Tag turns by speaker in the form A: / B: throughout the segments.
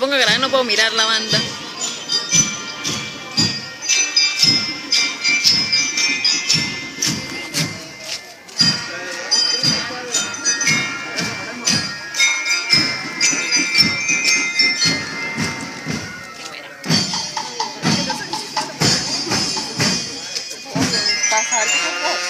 A: pongo a grabar no puedo mirar la banda. Pasar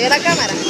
A: salir a la cámara.